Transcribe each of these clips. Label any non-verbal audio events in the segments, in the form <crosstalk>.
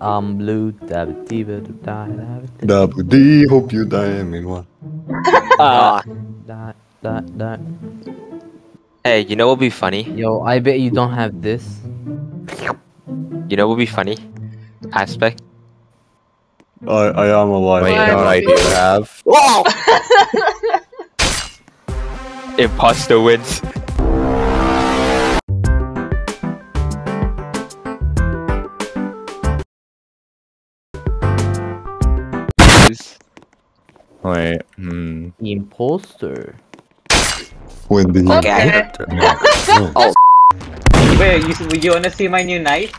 I'm blue, dabba diva, da da Double D, hope you die. I mean, what? <laughs> Ah. da da da. Hey, you know what would be funny? Yo, I bet you don't have this. You know what would be funny? Aspect. I, I am alive. Wait, Why you know what I would do have? <laughs> Imposter wins. Wait, hmm. Imposter. When the Okay. <laughs> Oh. Wait, you, you wanna see my new knife?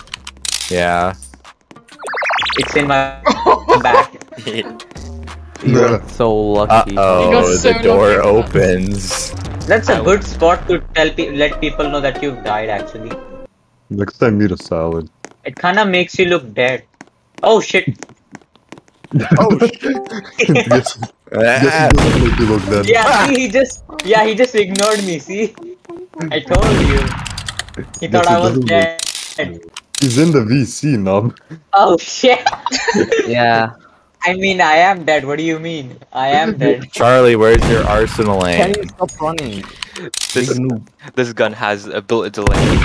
Yeah. It's in my <laughs> back. <laughs> You're so Uh lucky. oh, got so the door lucky. opens. That's a good spot to tell pe- let people know that you've died. Actually, Next time, eat a salad. it kind of makes you look dead. Oh shit! Oh shit! Yes, yes, Ah, it doesn't make you look dead. Yeah, <laughs> see, he just yeah he just ignored me. See, I told you. He Yes, thought I was doesn't dead. He's in the VC, knob. Oh shit! <laughs> Yeah. I mean, I am dead. What do you mean? I am <laughs> dead. Charlie, where's your arsenal Can you stop running? This this gun has a built delay.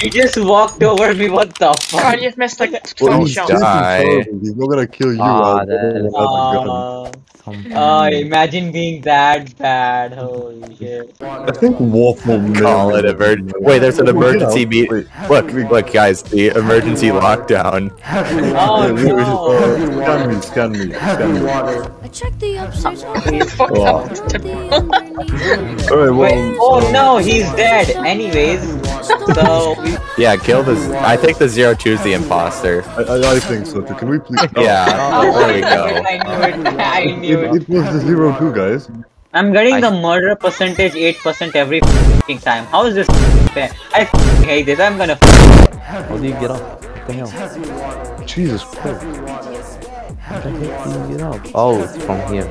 He just walked over me. What the fuck? God, you've missed like <laughs> Well, 12 he's shots. chasing Die. He's not gonna kill you. Ah, out that there is- with a gun. Uh, Some- uh, imagine being that bad. Holy shit. I think Waffle Man. Call it emergency. Wait, there's an emergency wait, meet. wait. Look, look, guys, the emergency lockdown. Oh no. Scan me, scan me, scan me. I checked the upstairs <laughs> He's fucked Wow. up. Alright, Wait, well, oh no, he's dead. Anyways, so Yeah, kill the. I think the zero two is the imposter. I, I, I think so too. Can we please? <laughs> Yeah, Oh, there we go. I knew it. I knew It, it. it was the zero two guys. I'm getting I- the murder percentage 8% every f***ing time. How is this fair? I f***ing hate this. I'm gonna. How do you get up? What the hell? Jesus Christ. How do you get up? Oh, it's from here.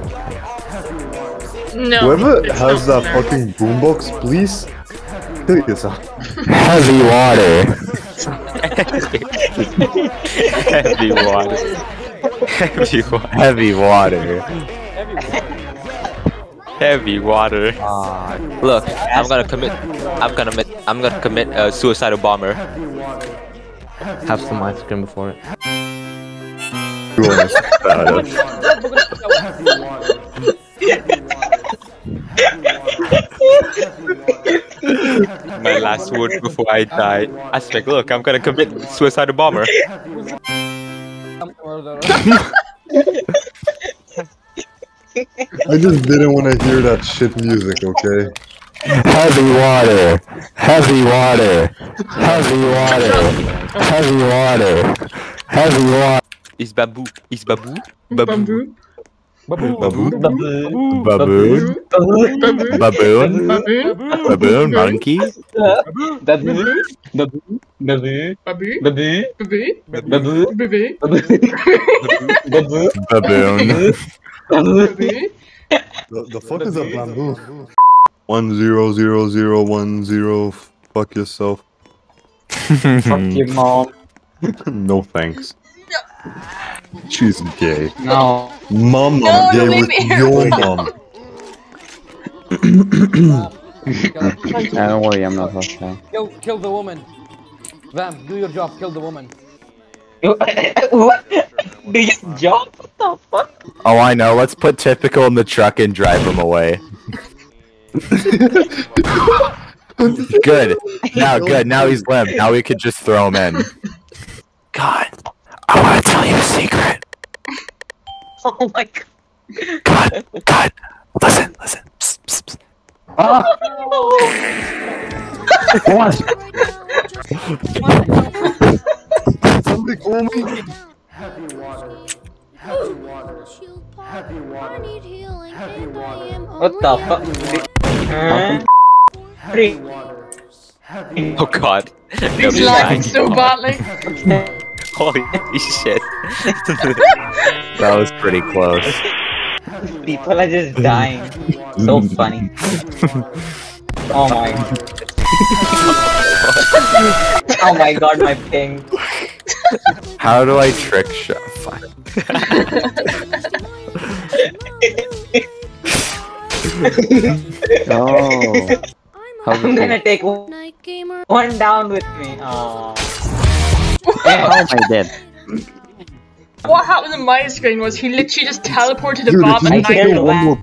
No. Whoever has that there. fucking boombox, please kill yourself. Heavy water. Heavy water. Heavy water. Heavy water. Heavy water. Ah, Look, I'm gonna commit. I'm gonna commit. I'm gonna commit a suicidal bomber. have some ice cream before it. <laughs> <laughs> My last word before I die. i Aspect, look, I'm gonna commit suicidal bomber. I just didn't want to hear that shit music, okay? Heavy water. Heavy water. Heavy water. Heavy water. Heavy water. Is bamboo? Is babu? Babu? Bamboo. Babu? Baboon. Bamboo. Baboon. Bamboo. Baboon. Monkey. Babu, babu, babu, Bamboo. babu, Bamboo. babu, Bamboo. babu, Baboon. babu. The, the fuck is a bamboo? One zero zero zero one zero. Fuck yourself. Fuck your mom. no thanks. She's gay. No. Mom, No, I'm gay don't leave with <laughs> your mom. don't worry, I'm not hostile. Kill, kill the woman. Vam, do your job. Kill the woman. <laughs> what? Do your job? What the fuck? Oh, I know. Let's put typical in the truck and drive him away. <laughs> good. Now, good. Now he's limp. Now we could just throw him in. God, I want to tell you a secret. <laughs> Oh my god. God, God, listen, listen. Psst, psst, psst. Ah. <laughs> Somebody call me. What the fuck? Huh? Three. Oh god. He's lagging so badly. Holy <laughs> shit. <laughs> That was pretty close. People are just dying. So funny. Oh my. Oh my god, my ping. How do I trick shot? Fuck. Oh. I'm gonna take one Night down with me. Oh. How am I dead? What happened on my screen was he literally just teleported Dude, above if and I take night. killed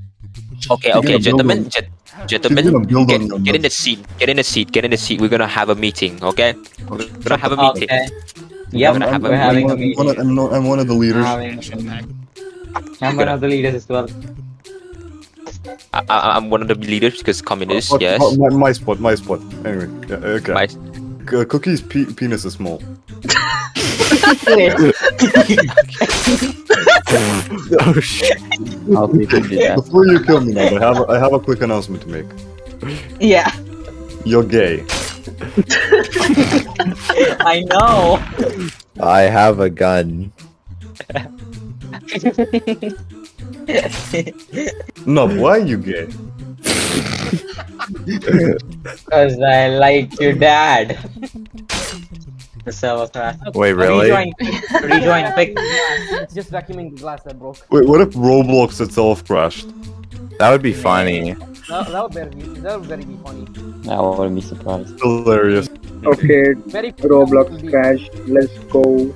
Okay, okay, gentlemen, on- gen- gentlemen, gonna get, get in the seat, get in the seat, get in the seat. We're gonna have a meeting, okay? We're gonna have a meeting. Okay. Yep, gonna have a we're having a I'm, meeting. one of, I'm, not, I'm one of the leaders. I'm one of the leaders as well. I, I, I'm one of the leaders because communist, oh, oh, yes. oh, my, my spot, my spot. Anyway, yeah, okay. My, C- uh, Cookie's pe- penis is small. <laughs> oh shit. How people do? Before you kill me, now, I have a, I have a quick announcement to make. yeah, You're gay. <laughs> I know. I have a gun. No, why are you gay? <laughs> Because I like your dad. The server crash. Wait, really? Rejoin, rejoin, quick. It's just vacuuming the glass that broke. Wait, what if Roblox itself crashed? That would be funny. That, that would very, that would very be funny. I wouldn't be surprised. Hilarious. Okay, Very Roblox crash. Let's go.